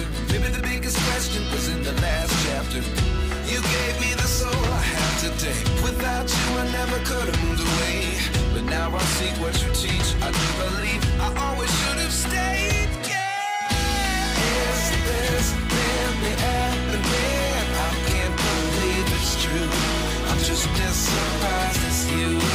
laughter. Maybe the biggest question was in the last chapter. You gave me the soul I have today. Without you, I never could have moved away. But now I see what you teach. I do believe I always should have stayed. Yeah. Is this really happening? I can't believe it's true. I'm just as surprised as you.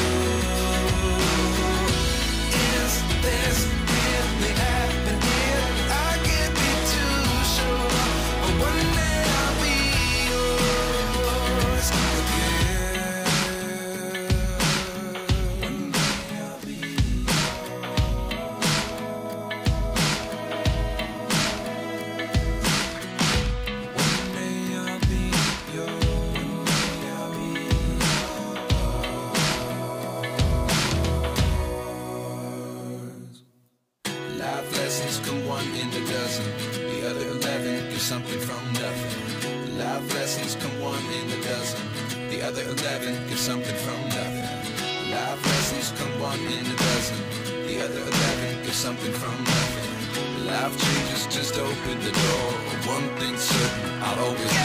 just open the door. One thing certain, I'll always.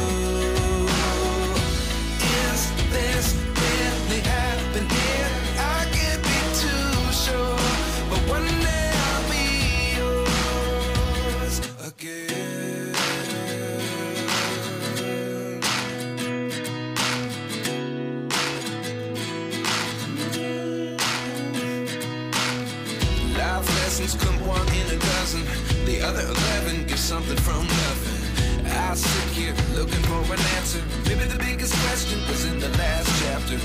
something from nothing. I sit here looking for an answer. Maybe the biggest question was in the last chapter.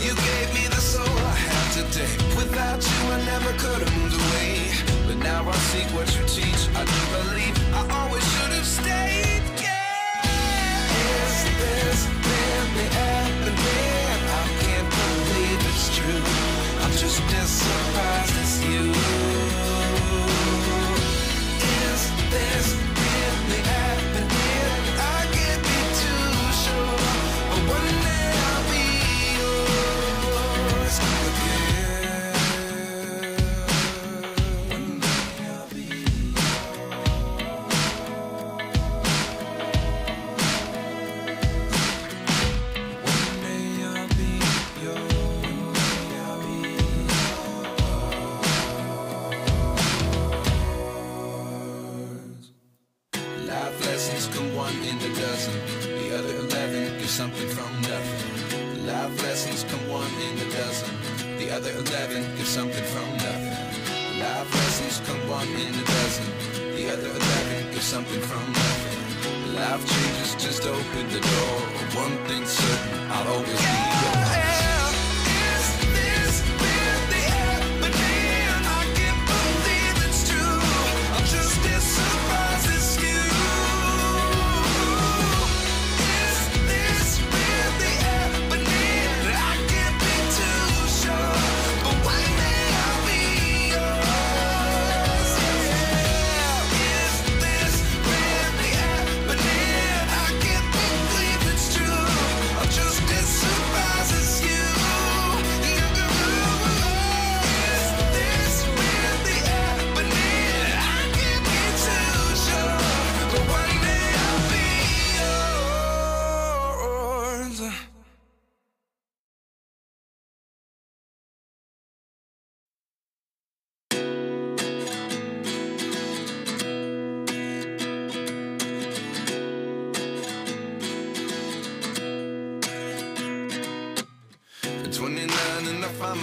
You gave me the soul I have today. Without you, I never could have moved away. But now I see what you teach. I do believe I always should have stayed. Yeah. Is this really happening? I can't believe it's true. I'm just as surprised as you this.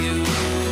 you.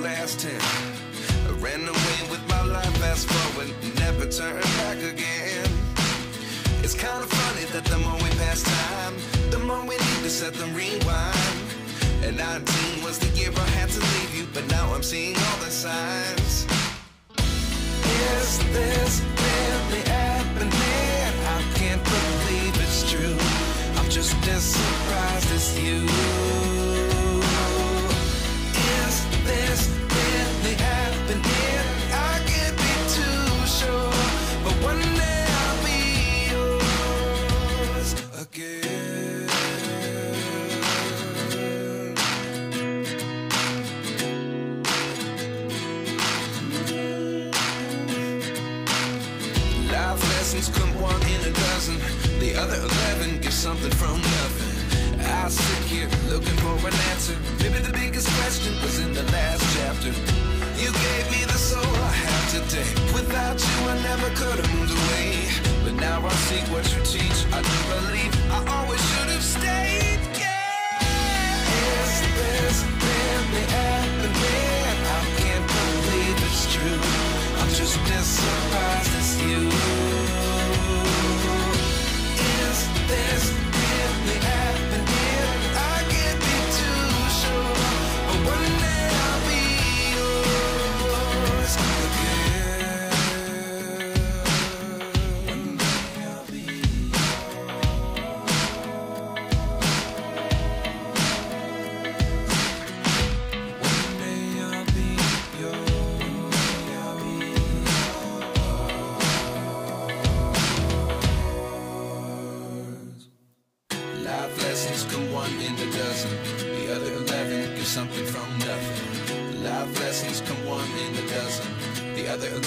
last ten.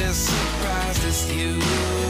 just surprised it's you.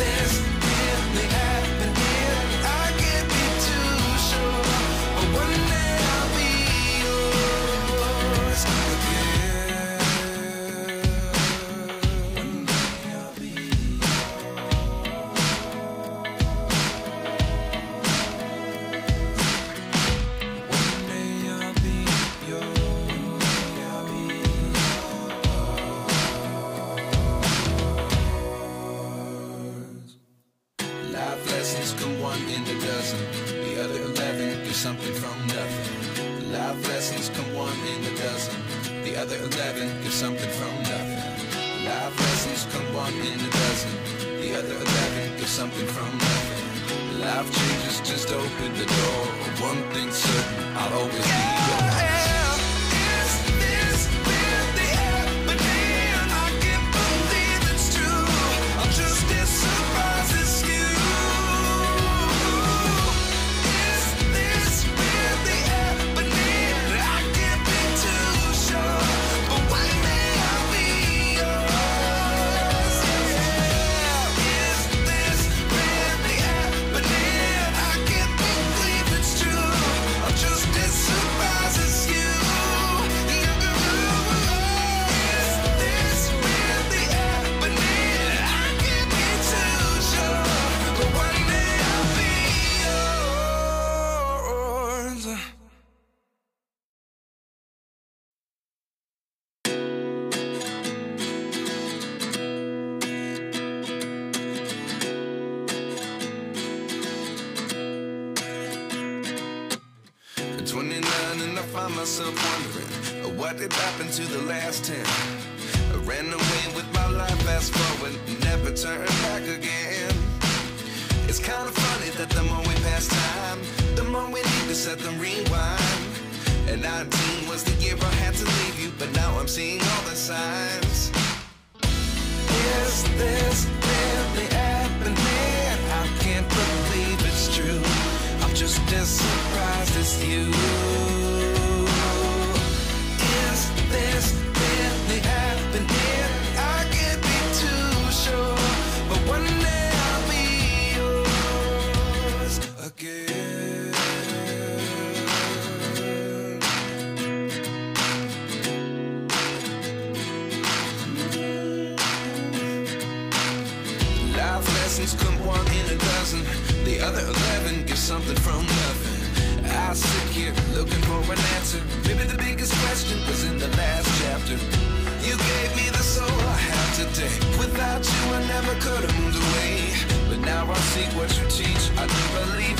this seek what you teach. I do believe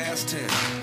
last 10.